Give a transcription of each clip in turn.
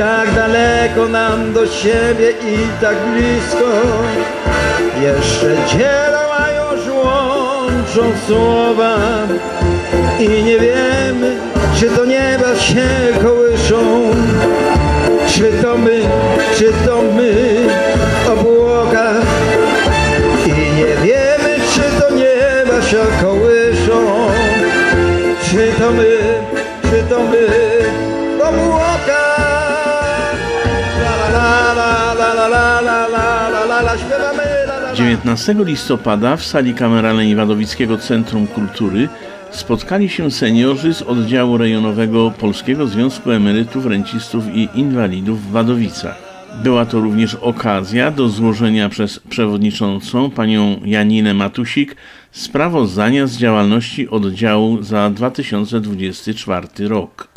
tak daleko nam do siebie i tak blisko. Jeszcze działają łączą słowa I nie wiemy, czy to nieba się kołyszą. Czy to my, czy to my w 19 listopada w sali kameralnej Wadowickiego Centrum Kultury spotkali się seniorzy z oddziału rejonowego Polskiego Związku Emerytów, Rencistów i Inwalidów w Wadowicach. Była to również okazja do złożenia przez przewodniczącą panią Janinę Matusik sprawozdania z działalności oddziału za 2024 rok.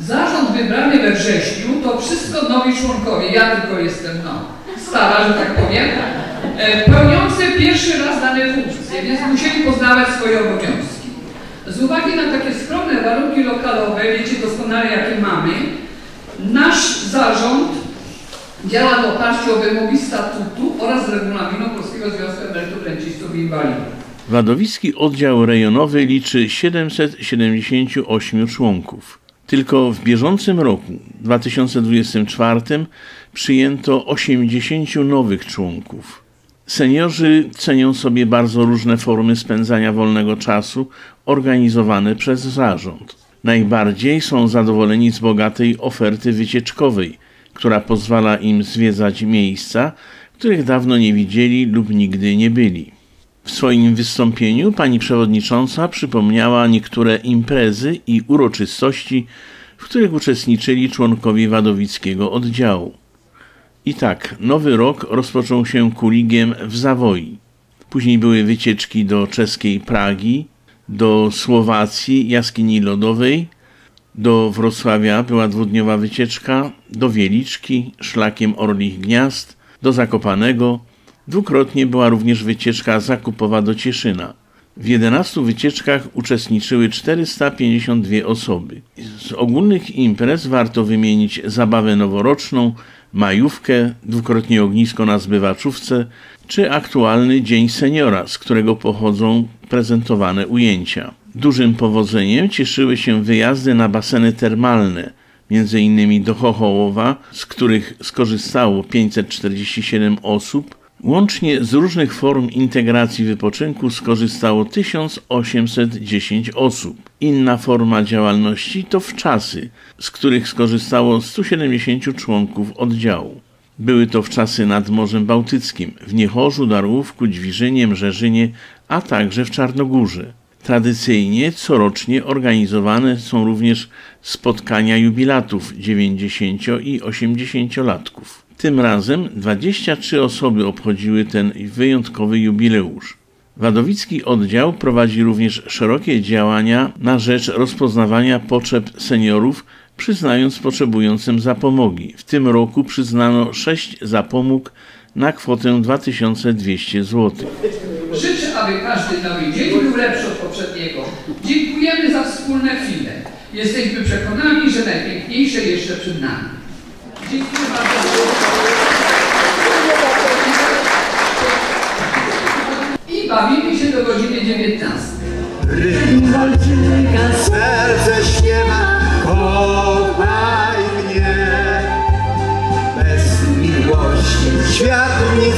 Zarząd wybrany we wrześniu to wszystko nowi członkowie. Ja tylko jestem no, stara, że tak powiem, e, pełniący pierwszy raz dane funkcje, więc musieli poznawać swoje obowiązki. Z uwagi na takie skromne warunki lokalowe, wiecie doskonale jakie mamy, nasz zarząd działa w oparciu o wymogi statutu oraz regulaminu Polskiego Związku Emerytów, Rencistów i Inwalidów. Wadowicki oddział rejonowy liczy 778 członków. Tylko w bieżącym roku, 2024, przyjęto 80 nowych członków. Seniorzy cenią sobie bardzo różne formy spędzania wolnego czasu organizowane przez zarząd. Najbardziej są zadowoleni z bogatej oferty wycieczkowej, która pozwala im zwiedzać miejsca, których dawno nie widzieli lub nigdy nie byli. W swoim wystąpieniu pani przewodnicząca przypomniała niektóre imprezy i uroczystości, w których uczestniczyli członkowie wadowickiego oddziału. I tak, nowy rok rozpoczął się kuligiem w Zawoi. Później były wycieczki do czeskiej Pragi, do Słowacji, jaskini lodowej, do Wrocławia była dwudniowa wycieczka, do Wieliczki, szlakiem Orlich Gniazd, do Zakopanego. Dwukrotnie była również wycieczka zakupowa do Cieszyna. W 11 wycieczkach uczestniczyły 452 osoby. Z ogólnych imprez warto wymienić zabawę noworoczną, majówkę, dwukrotnie ognisko na zbywaczówce, czy aktualny Dzień Seniora, z którego pochodzą prezentowane ujęcia. Dużym powodzeniem cieszyły się wyjazdy na baseny termalne, innymi do Chochołowa, z których skorzystało 547 osób. Łącznie z różnych form integracji wypoczynku skorzystało 1810 osób. Inna forma działalności to wczasy, z których skorzystało 170 członków oddziału. Były to wczasy nad Morzem Bałtyckim, w Niechorzu, Darłówku, Dźwiżynie, Mrzeżynie, a także w Czarnogórze. Tradycyjnie corocznie organizowane są również spotkania jubilatów 90 i 80-latków. Tym razem 23 osoby obchodziły ten wyjątkowy jubileusz. Wadowicki oddział prowadzi również szerokie działania na rzecz rozpoznawania potrzeb seniorów, przyznając potrzebującym zapomogi. W tym roku przyznano 6 zapomóg na kwotę 2200 zł. Życzę, aby każdy nowy dzień był lepszy od poprzedniego. Dziękujemy za wspólne chwile. Jesteśmy przekonani, że najpiękniejsze jeszcze przed nami. Dziękuję bardzo. I bawimy się do godziny 19. Rytm walczyka, serce śpiewa, kochaj mnie. Bez miłości świat nie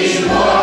Yeshua.